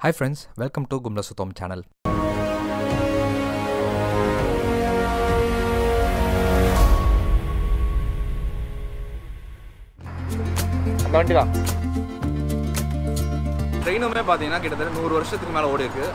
Hi friends, welcome to Gumla Sutom channel. அந்த வண்டி தான் ட்ரெயினுமே பார்த்தீங்கன்னா கிட்டத்தட்ட நூறு வருஷத்துக்கு மேலே ஓடி இருக்கு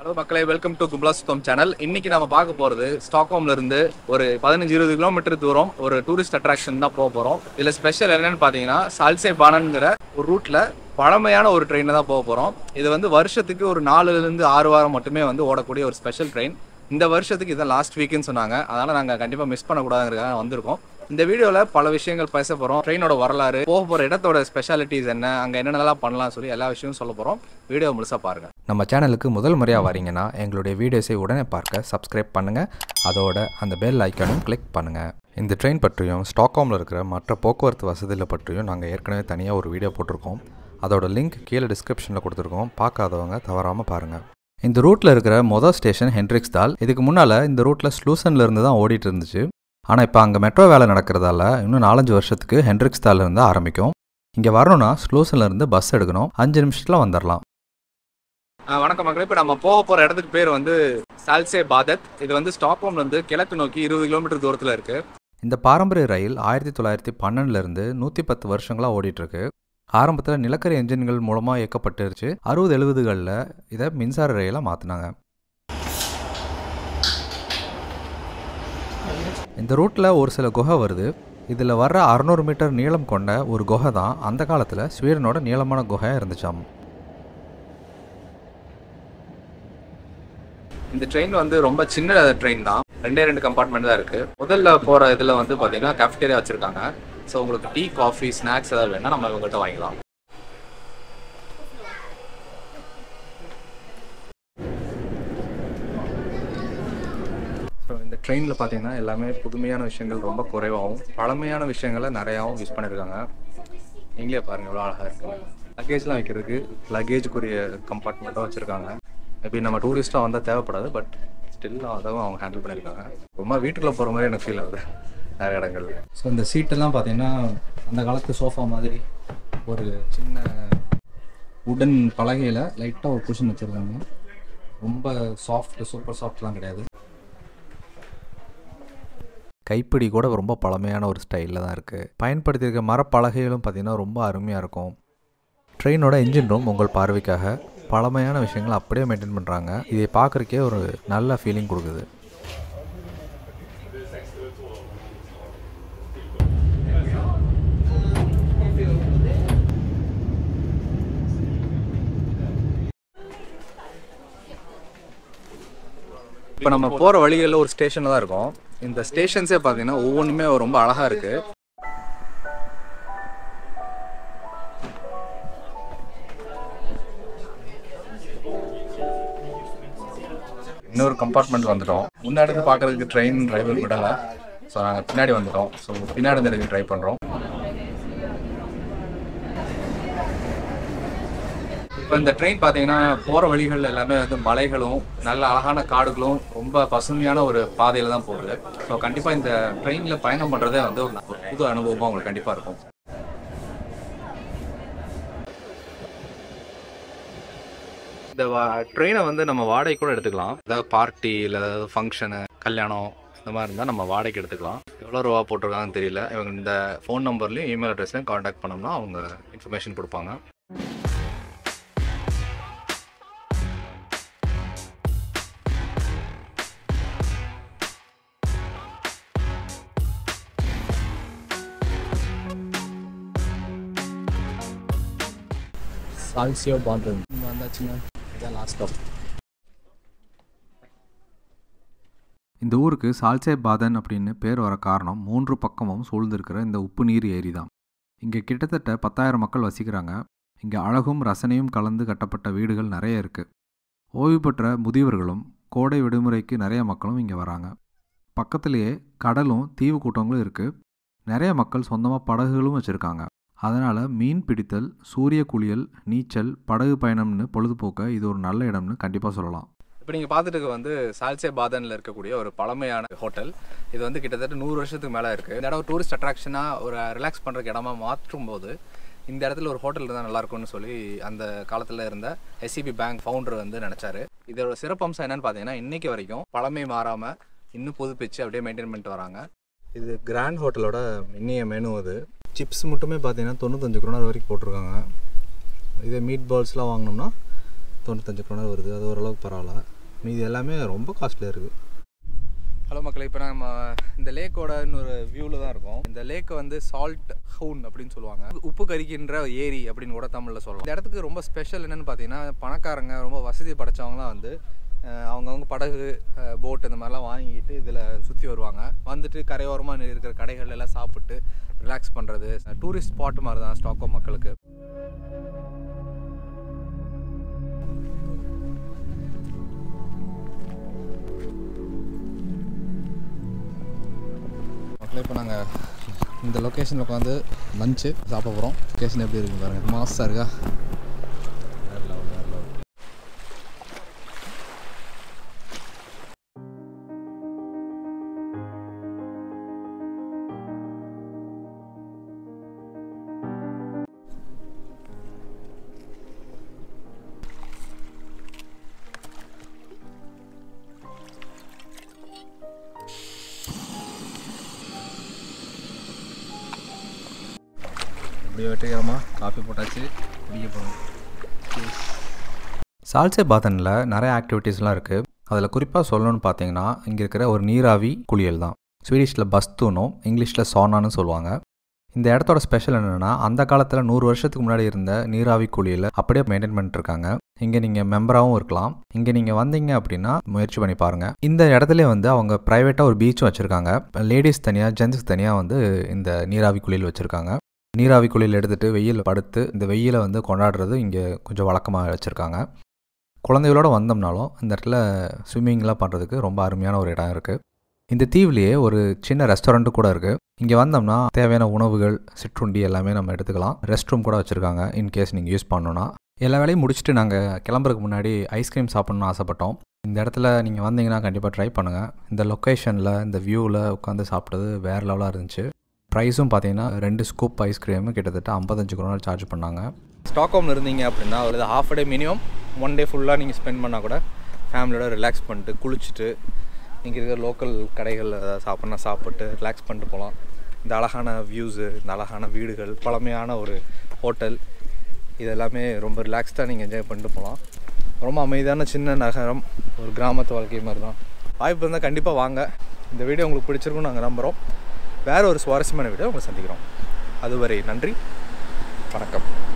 ஹலோ மக்களே வெல்கம் டு கும்லா சுத்தம் சேனல் இன்னைக்கு நம்ம பார்க்க போறது ஸ்டாக்ஹோம்ல இருந்து ஒரு பதினஞ்சு இருபது கிலோமீட்டர் தூரம் ஒரு டூரிஸ்ட் அட்ராக்ஷன் தான் போக போறோம். இதுல ஸ்பெஷல் என்னன்னு பாத்தீங்கன்னா சால்சே பானன்ங்கிற ஒரு ரூட்ல பழமையான ஒரு ட்ரெயினில் தான் போக போறோம். இது வந்து வருஷத்துக்கு ஒரு நாலுல இருந்து ஆறு வாரம் மட்டுமே வந்து ஓடக்கூடிய ஒரு ஸ்பெஷல் ட்ரெயின் இந்த வருஷத்துக்கு இதான் லாஸ்ட் வீக்குன்னு சொன்னாங்க. அதனால நாங்கள் கண்டிப்பாக மிஸ் பண்ணக்கூடாதுங்கிறதுக்காக வந்திருக்கோம். இந்த வீடியோல பல விஷயங்கள் பேச போறோம். ட்ரெயினோட வரலாறு போக போற இடத்தோட ஸ்பெஷாலிட்டிஸ் என்ன அங்க என்னென்னலாம் பண்ணலாம் சொல்லி எல்லா விஷயமும் சொல்ல போறோம். வீடியோ முழுசா பாருங்க. நம்ம சேனலுக்கு முதல் முறையாக வரீங்கன்னா எங்களுடைய வீடியோஸை உடனே பார்க்க சப்ஸ்கிரைப் பண்ணுங்கள் அதோட அந்த பெல் ஐக்கானும் கிளிக் பண்ணுங்கள் இந்த ட்ரெயின் பற்றியும் ஸ்டாக்ஹோமில் இருக்கிற மற்ற போக்குவரத்து வசதிகளை பற்றியும் நாங்கள் ஏற்கனவே தனியாக ஒரு வீடியோ போட்டிருக்கோம். அதோட லிங்க் கீழே டிஸ்கிரிப்ஷனில் கொடுத்துருக்கோம். பார்க்காதவங்க தவறாமல் பாருங்கள் இந்த ரூட்டில் இருக்கிற மொதல் ஸ்டேஷன் ஹென்ட்ரிக்ஸ் தால் இதுக்கு முன்னால் இந்த ரூட்டில் ஸ்லூசன்லேருந்து தான் ஓடிட்டு இருந்துச்சு. ஆனால் இப்போ அங்கே மெட்ரோ வேலை நடக்கிறதால இன்னும் நாலஞ்சு வருஷத்துக்கு இருந்து ஆரம்பிக்கும். இங்கே வரணும்னா ஸ்லூசன்ல இருந்து பஸ் எடுக்கணும். அஞ்சு நிமிஷத்தில் வந்துடலாம் வணக்கம் மக்களே. இப்போ நம்ம போக போற இடத்துக்கு பேர் வந்து சால்சே பாதத் இது வந்து ஸ்டாக்ஹோம்ல இருந்து கிழக்கு நோக்கி இருபது கிலோமீட்டர் தூரத்துல இருக்கு. இந்த பாரம்பரிய ரயில் ஆயிரத்தி தொள்ளாயிரத்தி பன்னெண்டுலேருந்து நூற்றி பத்து வருஷங்களாக ஓடிட்டுருக்கு ஆரம்பத்தில் நிலக்கரி என்ஜின்கள் மூலமாக இயக்கப்பட்டுருச்சு. அறுபது எழுபதுகளில் இதை மின்சார ரயிலாக மாற்றினாங்க இந்த ரூட்டில் ஒரு சில குகை வருது. இதில் வர்ற அறநூறு மீட்டர் நீளம் கொண்ட ஒரு குகை தான் அந்த காலத்தில் ஸ்வீடனோட நீளமான குகையாக இருந்துச்சாம். இந்த ட்ரெயின் வந்து ரொம்ப சின்ன ட்ரெயின் தான். ரெண்டே ரெண்டு கம்பார்ட்மெண்ட் தான் இருக்கு. முதல்ல போற இதில் வந்து பார்த்தீங்கன்னா கேஃப்டேரியா வச்சிருக்காங்க. ஸோ உங்களுக்கு டீ காஃபி ஸ்நாக்ஸ் ஏதாவது வேணால் நம்ம இவங்ககிட்ட வாங்கிக்கலாம். ட்ரெயினில் பார்த்தீங்கன்னா எல்லாமே புதுமையான விஷயங்கள் ரொம்ப குறைவாகவும் பழமையான விஷயங்களை நிறையாவும் யூஸ் பண்ணியிருக்காங்க நீங்களே பாருங்க எவ்வளோ அழகாக இருக்கு. லக்கேஜ்லாம் வைக்கிறதுக்கு லக்கேஜுக்குரிய கம்பார்ட்மெண்ட்டாக வச்சுருக்காங்க. மேபி நம்ம டூரிஸ்ட்டாக வந்தால் தேவைப்படாது பட் ஸ்டில் அதுவும் அவங்க ஹேண்டில் பண்ணியிருக்காங்க ரொம்ப வீட்டுக்குள்ளே போகிற மாதிரி எனக்கு ஃபீல் ஆகுது நிறைய இடங்கள்ல. ஸோ இந்த சீட்டெல்லாம் பார்த்தீங்கன்னா அந்த காலத்து சோஃபா மாதிரி ஒரு சின்ன உடன் பலகையில் லைட்டாக ஒரு குஷன் வச்சுருக்காங்க. ரொம்ப சாஃப்ட் சூப்பர் சாஃப்ட்லாம் கிடையாது. கைப்பிடி கூட ரொம்ப பழமையான ஒரு ஸ்டைலில் தான் இருக்குது பயன்படுத்தியிருக்க மரப்பலகைகளும் பார்த்திங்கன்னா ரொம்ப அருமையாக இருக்கும். ட்ரெயினோட இன்ஜின் ரூம் உங்கள் பார்வைக்காக. பழமையான விஷயங்களை அப்படியே மெயின்டைன் பண்ணுறாங்க இதை பார்க்குறக்கே ஒரு நல்ல ஃபீலிங் கொடுக்குது. இப்போ நம்ம போகிற வழிகளில் ஒரு ஸ்டேஷனில் தான் இருக்கோம். இந்த ஸ்டேஷன்ஸே பார்த்தீங்கன்னா ஒவ்வொன்றுமே ரொம்ப அழகாக இருக்குது இன்னொரு கம்பார்ட்மெண்ட் வந்துட்டோம். முன்னாடி இருந்து ட்ரெயின் டிரைவர் விடலை. ஸோ நாங்கள் பின்னாடி வந்துட்டோம். ஸோ பின்னாடி இருந்து ட்ரை பண்ணுறோம் இப்போ இந்த ட்ரெயின் பார்த்தீங்கன்னா போகிற வழிகள் எல்லாமே வந்து மலைகளும் நல்ல அழகான காடுகளும் ரொம்ப பசுமையான ஒரு பாதையில் தான் போகுது. ஸோ கண்டிப்பாக இந்த ட்ரெயினில் பயணம் பண்ணுறதே வந்து ஒரு புது அனுபவமாக உங்களுக்கு கண்டிப்பாக இருக்கும். இந்த ட்ரெயினை வந்து நம்ம வாடகை கூட எடுத்துக்கலாம். ஏதாவது பார்ட்டி இல்லை ஏதாவது ஃபங்க்ஷனு கல்யாணம் இந்த மாதிரி இருந்தால் நம்ம வாடகைக்கு எடுத்துக்கலாம். எவ்வளோ ரூபா போட்டிருக்காங்கன்னு தெரியல. இவங்க இந்த ஃபோன் நம்பர்லையும் இமெயில் அட்ரஸ்லையும் காண்டாக்ட் பண்ணோம்னா அவங்க இன்ஃபர்மேஷன் கொடுப்பாங்க. சால்சியோ பாண்டன் வந்தாச்சுங்க இதான் லாஸ்ட் ஆஃப் இந்த ஊருக்கு சால்சே பாதன் அப்படின்னு பேர் வர காரணம் மூன்று பக்கமும் சூழ்ந்திருக்கிற இந்த உப்பு நீர் ஏரி தான் இங்கே கிட்டத்தட்ட பத்தாயிரம் மக்கள் வசிக்கிறாங்க. இங்கே அழகும் ரசனையும் கலந்து கட்டப்பட்ட வீடுகள் நிறைய இருக்குது ஓய்வு பெற்ற முதியவர்களும் கோடை விடுமுறைக்கு நிறைய மக்களும் இங்கே வராங்க. பக்கத்துலேயே கடலும் தீவு கூட்டங்களும் இருக்குது நிறைய மக்கள் சொந்தமாக படகுகளும் வச்சுருக்காங்க. அதனால் மீன் பிடித்தல் சூரிய குளியல் நீச்சல் படகு பயணம்னு பொழுதுபோக்க இது ஒரு நல்ல இடம்னு கண்டிப்பாக சொல்லலாம். இப்போ நீங்கள் பார்த்துட்டு இருக்க வந்து சால்சே பாதனில் இருக்கக்கூடிய ஒரு பழமையான ஹோட்டல் இது வந்து கிட்டத்தட்ட நூறு வருஷத்துக்கு மேலே இருக்குது இந்த இடம் டூரிஸ்ட் அட்ராக்ஷனாக ஒரு ரிலாக்ஸ் பண்ணுறதுக்கு இடமா மாற்றும் போது இந்த இடத்துல ஒரு ஹோட்டல் இருந்தால் நல்லா இருக்கும்னு சொல்லி அந்த காலத்தில் இருந்த எஸ்சிபி பேங்க் ஃபவுண்டர் வந்து நினச்சாரு. இதோட சிறப்பம்சம் என்னன்னு பார்த்தீங்கன்னா இன்னைக்கு வரைக்கும் பழமை மாறாமல் இன்னும் புதுப்பிச்சு அப்படியே மெயின்டைன் பண்ணிட்டு வராங்க. இது கிராண்ட் ஹோட்டலோட இன்னைய மெனு அது. சிப்ஸ் மட்டுமே பார்த்தீங்கன்னா தொண்ணூத்தஞ்சு குரோனர் வரைக்கும் போட்டிருக்காங்க. இதே மீட் பால்ஸ்லாம் வாங்கினோம்னா தொண்ணூத்தஞ்சு குரோனர் வருது. அது ஓரளவுக்கு பரவாயில்ல. மீதி எல்லாமே ரொம்ப காஸ்ட்லியாக இருக்குது ஹலோ மக்களை இப்போ நம்ம இந்த லேக்கோட இன்னொரு வியூவில் தான் இருக்கோம். இந்த லேக்கை வந்து சால்ட் ஹவுன் அப்படின்னு சொல்லுவாங்க. உப்பு கறிக்கின்ற ஏரி அப்படின்னு கூட தமிழில் சொல்லலாம். இந்த இடத்துக்கு ரொம்ப ஸ்பெஷல் என்னன்னு பார்த்தீங்கன்னா பணக்காரங்க ரொம்ப வசதி படைச்சவங்களாம் வந்து அவங்கவுங்க படகு போட் இந்த மாதிரிலாம் வாங்கிட்டு இதில் சுற்றி வருவாங்க. வந்துட்டு கரையோரமாக இருக்கிற கடைகள் எல்லாம் சாப்பிட்டு ரிலாக்ஸ் பண்ணுறது டூரிஸ்ட் ஸ்பாட் மாதிரி தான் ஸ்டாக்கோ மக்களுக்கு. மக்களே இப்போ நாங்கள் இந்த லொக்கேஷனில் உட்காந்து லஞ்சு சாப்பிட போகிறோம் லொக்கேஷன் எப்படி இருக்கு பாருங்கள் மாசாக இருக்கா? அப்படியே வெற்றிகரமாக காஃபி போட்டாச்சு குடிக்க போகிறோம் சால்சே பாத்தனில் நிறைய ஆக்டிவிட்டீஸ்லாம் இருக்குது அதில் குறிப்பாக சொல்லணும்னு பார்த்தீங்கன்னா இங்கே இருக்கிற ஒரு நீராவி குளியல் தான். ஸ்வீடிஷில் பஸ்தூனும் இங்கிலீஷில் சோனான்னு சொல்லுவாங்க. இந்த இடத்தோட ஸ்பெஷல் என்னென்னா அந்த காலத்தில் நூறு வருஷத்துக்கு முன்னாடி இருந்த நீராவி குளியலை அப்படியே மெயின்டைன் பண்ணிட்டுருக்காங்க. இங்கே நீங்கள் மெம்பராகவும் இருக்கலாம். இங்கே நீங்கள் வந்தீங்க அப்படின்னா முயற்சி பண்ணி பாருங்கள் இந்த இடத்துல வந்து அவங்க ப்ரைவேட்டாக ஒரு பீச்சும் வச்சுருக்காங்க. லேடிஸ் தனியாக ஜென்ட்ஸ் தனியாக வந்து இந்த நீராவி குளியல் வச்சுருக்காங்க. நீராவி குளியல் எடுத்துகிட்டு வெயில் படுத்து இந்த வெயிலை வந்து கொண்டாடுறது இங்கே கொஞ்சம் வழக்கமாக வச்சுருக்காங்க. குழந்தைகளோட வந்தோம்னாலும் இந்த இடத்துல ஸ்விம்மிங்லாம் பண்ணுறதுக்கு ரொம்ப அருமையான ஒரு இடம் இருக்குது இந்த தீவுலேயே ஒரு சின்ன ரெஸ்டாரண்ட்டு கூட இருக்குது இங்கே வந்தோம்னா தேவையான உணவுகள் சிற்றுண்டி எல்லாமே நம்ம எடுத்துக்கலாம். ரெஸ்ட் ரூம் கூட வச்சுருக்காங்க இன்கேஸ் நீங்கள் யூஸ் பண்ணணுன்னா எல்லா வேலையும் முடிச்சுட்டு நாங்கள் கிளம்புறதுக்கு முன்னாடி ஐஸ்கிரீம் சாப்பிட்ணுன்னு ஆசைப்பட்டோம். இந்த இடத்துல நீங்கள் வந்தீங்கன்னா கண்டிப்பாக ட்ரை பண்ணுங்கள் இந்த லொக்கேஷனில் இந்த வியூவில் உட்காந்து சாப்பிட்டது வேறு லெவலாக இருந்துச்சு. ப்ரைஸும் பார்த்தீங்கன்னா ரெண்டு ஸ்கூப் ஐஸ்கிரீமு கிட்டத்தட்ட ஐம்பத்தஞ்சு குரோனா சார்ஜ் பண்ணாங்க. ஸ்டாக்ஹோமில் இருந்தீங்க அப்படின்னா ஒரு half day minimum one day ஃபுல்லாக நீங்கள் ஸ்பெண்ட் பண்ணால் கூட ஃபேமிலியோட ரிலாக்ஸ் பண்ணிட்டு குளிச்சுட்டு இங்கே இருக்கிற லோக்கல் கடைகளில் சாப்பிட்னா சாப்பிட்டு ரிலாக்ஸ் பண்ணிட்டு போகலாம் இந்த அழகான வியூஸு இந்த அழகான வீடுகள் பழமையான ஒரு ஹோட்டல் இது எல்லாமே ரொம்ப ரிலாக்ஸ்டாக நீங்கள் என்ஜாய் பண்ணிட்டு போகலாம் ரொம்ப அமைதியான சின்ன நகரம் ஒரு கிராமத்து வாழ்க்கை மாதிரி தான் வாய்ப்பு இருந்தால் கண்டிப்பாக வாங்க. இந்த வீடியோ உங்களுக்கு பிடிச்சிருக்குன்னு நாங்கள் நம்புகிறோம் வேறு ஒரு சுவாரஸ்யமான வீடியோ உங்களை சந்திக்கிறோம். அதுவரை நன்றி. வணக்கம்.